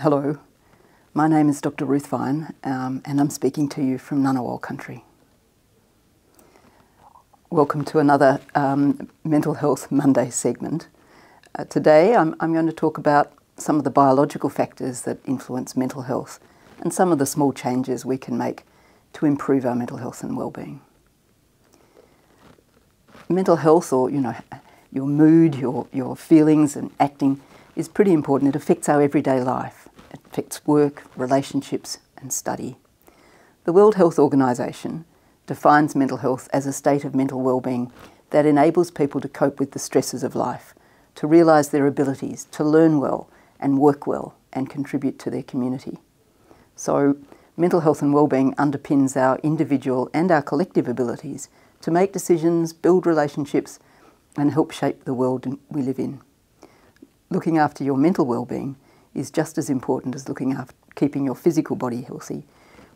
Hello, my name is Dr. Ruth Vine, um, and I'm speaking to you from Ngunnawal country. Welcome to another um, Mental Health Monday segment. Uh, today I'm, I'm going to talk about some of the biological factors that influence mental health and some of the small changes we can make to improve our mental health and well-being. Mental health, or you know, your mood, your, your feelings and acting is pretty important. It affects our everyday life. Affects work, relationships and study. The World Health Organization defines mental health as a state of mental well-being that enables people to cope with the stresses of life, to realise their abilities, to learn well and work well and contribute to their community. So mental health and well-being underpins our individual and our collective abilities to make decisions, build relationships and help shape the world we live in. Looking after your mental well-being is just as important as looking after keeping your physical body healthy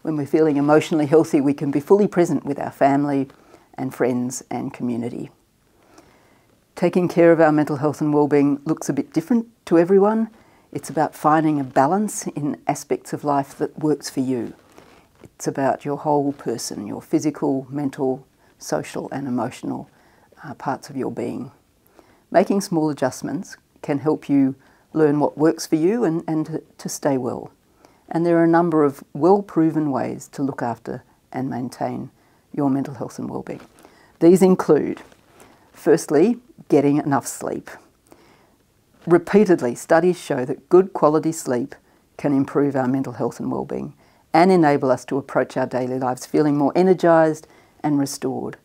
when we're feeling emotionally healthy, we can be fully present with our family and friends and community. Taking care of our mental health and well-being looks a bit different to everyone. It's about finding a balance in aspects of life that works for you. It's about your whole person, your physical, mental, social and emotional uh, parts of your being. Making small adjustments can help you learn what works for you and, and to, to stay well and there are a number of well-proven ways to look after and maintain your mental health and well-being. These include, firstly, getting enough sleep. Repeatedly, studies show that good quality sleep can improve our mental health and well-being and enable us to approach our daily lives feeling more energised and restored.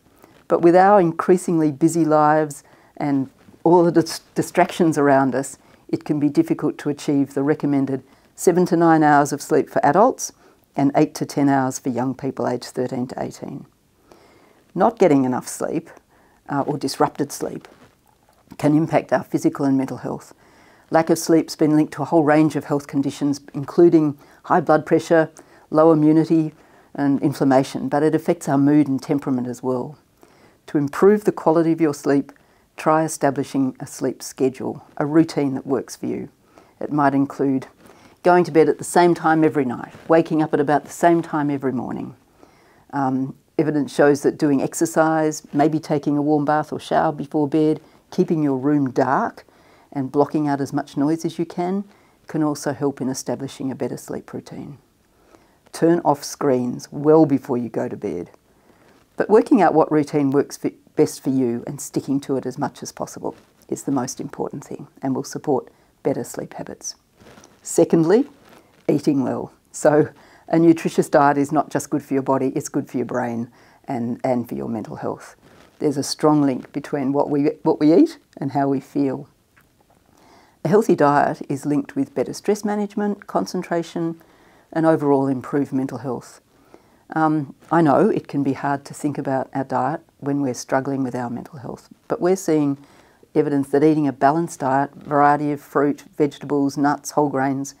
But with our increasingly busy lives and all the dis distractions around us, it can be difficult to achieve the recommended seven to nine hours of sleep for adults and eight to 10 hours for young people aged 13 to 18. Not getting enough sleep uh, or disrupted sleep can impact our physical and mental health. Lack of sleep has been linked to a whole range of health conditions, including high blood pressure, low immunity, and inflammation, but it affects our mood and temperament as well. To improve the quality of your sleep, try establishing a sleep schedule, a routine that works for you. It might include going to bed at the same time every night, waking up at about the same time every morning. Um, evidence shows that doing exercise, maybe taking a warm bath or shower before bed, keeping your room dark and blocking out as much noise as you can can also help in establishing a better sleep routine. Turn off screens well before you go to bed. But working out what routine works for, best for you and sticking to it as much as possible is the most important thing and will support better sleep habits. Secondly, eating well. So a nutritious diet is not just good for your body, it's good for your brain and, and for your mental health. There's a strong link between what we, what we eat and how we feel. A healthy diet is linked with better stress management, concentration, and overall improved mental health. Um, I know it can be hard to think about our diet when we're struggling with our mental health, but we're seeing evidence that eating a balanced diet, variety of fruit, vegetables, nuts, whole grains,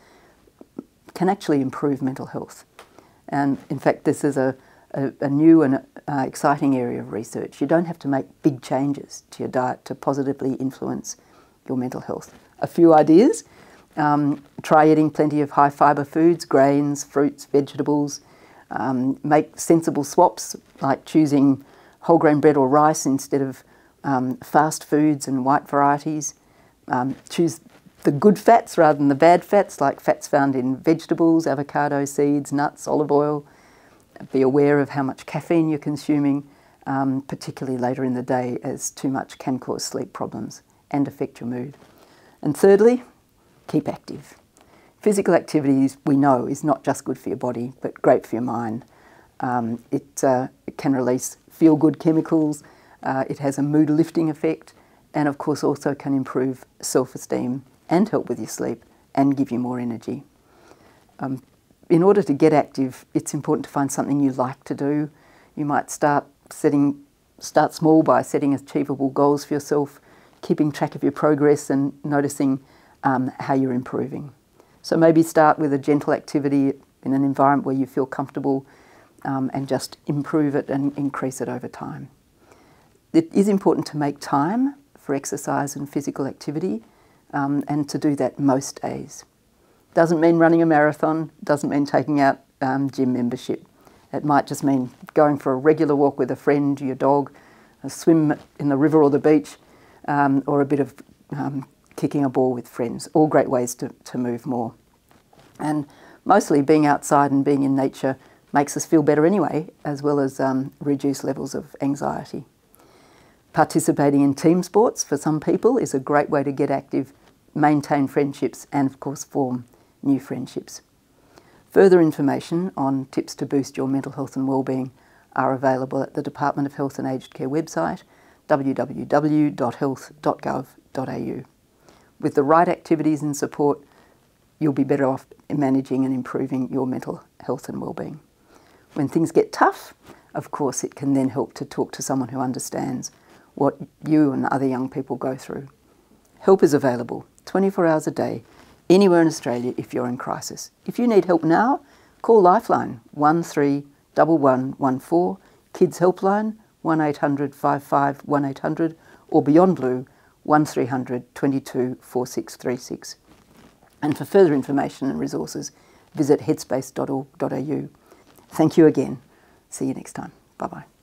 can actually improve mental health. And in fact, this is a, a, a new and uh, exciting area of research. You don't have to make big changes to your diet to positively influence your mental health. A few ideas. Um, try eating plenty of high fibre foods, grains, fruits, vegetables. Um, make sensible swaps like choosing whole grain bread or rice instead of um, fast foods and white varieties. Um, choose the good fats rather than the bad fats, like fats found in vegetables, avocado seeds, nuts, olive oil. Be aware of how much caffeine you're consuming, um, particularly later in the day, as too much can cause sleep problems and affect your mood. And thirdly, keep active. Physical activities we know is not just good for your body, but great for your mind. Um, it, uh, it can release feel good chemicals, uh, it has a mood lifting effect and of course also can improve self-esteem and help with your sleep and give you more energy. Um, in order to get active, it's important to find something you like to do. You might start setting, start small by setting achievable goals for yourself, keeping track of your progress and noticing um, how you're improving. So maybe start with a gentle activity in an environment where you feel comfortable um, and just improve it and increase it over time. It is important to make time for exercise and physical activity um, and to do that most days. Doesn't mean running a marathon, doesn't mean taking out um, gym membership. It might just mean going for a regular walk with a friend, your dog, a swim in the river or the beach, um, or a bit of um, kicking a ball with friends. All great ways to, to move more. And mostly being outside and being in nature makes us feel better anyway, as well as um, reduce levels of anxiety. Participating in team sports for some people is a great way to get active, maintain friendships, and of course, form new friendships. Further information on tips to boost your mental health and wellbeing are available at the Department of Health and Aged Care website www.health.gov.au. With the right activities and support, you'll be better off in managing and improving your mental health and wellbeing. When things get tough, of course, it can then help to talk to someone who understands what you and other young people go through. Help is available 24 hours a day, anywhere in Australia if you're in crisis. If you need help now, call Lifeline 131114, Kids Helpline 1800 55 1800, or Beyond Blue 1300 22 4636. And for further information and resources, visit headspace.org.au. Thank you again. See you next time. Bye bye.